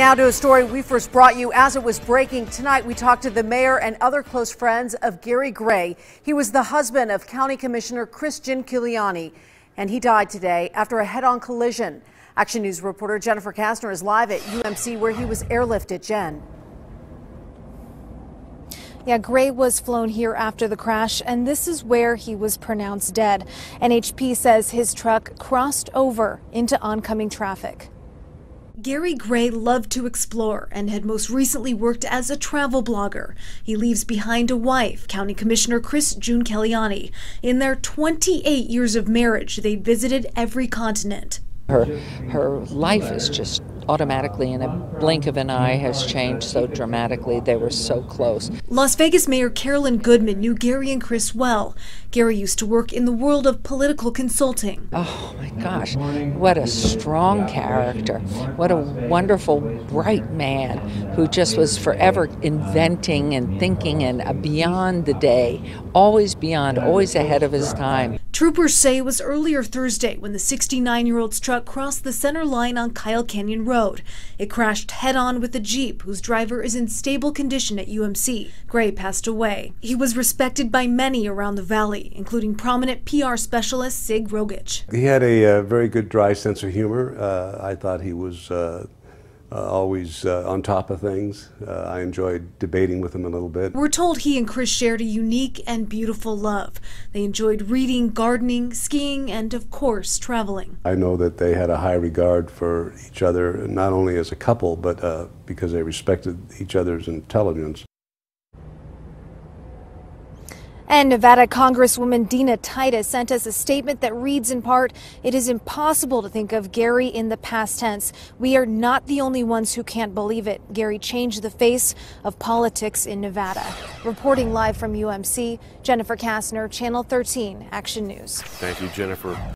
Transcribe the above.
Now to a story we first brought you as it was breaking tonight. We talked to the mayor and other close friends of Gary Gray. He was the husband of County Commissioner Christian Giunchigliani, and he died today after a head-on collision. Action News reporter Jennifer Kastner is live at UMC where he was airlifted. Jen. Yeah, Gray was flown here after the crash, and this is where he was pronounced dead. NHP says his truck crossed over into oncoming traffic. Gary Gray loved to explore and had most recently worked as a travel blogger. He leaves behind a wife, County Commissioner Chris Giunchigliani. In their 28 years of marriage, they visited every continent. Her, her life is just automatically in a blink of an eye has changed so dramatically. They were so close. Las Vegas Mayor Carolyn Goodman knew Gary and Chris well. Gary used to work in the world of political consulting. Oh my gosh, what a strong character. What a wonderful, bright man who just was forever inventing and thinking and beyond the day, always beyond, always ahead of his time. Troopers say it was earlier Thursday when the 69 year old's truck crossed the center line on Kyle Canyon Road. It crashed head on with a Jeep whose driver is in stable condition at UMC. Gray passed away. He was respected by many around the valley, including prominent PR specialist Sig Rogich. He had a, uh, very good dry sense of humor. Uh, I thought he was. Uh, uh, always uh, on top of things. Uh, I enjoyed debating with him a little bit. We're told he and Chris shared a unique and beautiful love. They enjoyed reading, gardening, skiing, and of course, traveling. I know that they had a high regard for each other, not only as a couple, but uh, because they respected each other's intelligence. And Nevada Congresswoman Dina Titus sent us a statement that reads in part, It is impossible to think of Gary in the past tense. We are not the only ones who can't believe it. Gary changed the face of politics in Nevada. Reporting live from UMC, Jennifer Kastner, Channel 13, Action News. Thank you, Jennifer.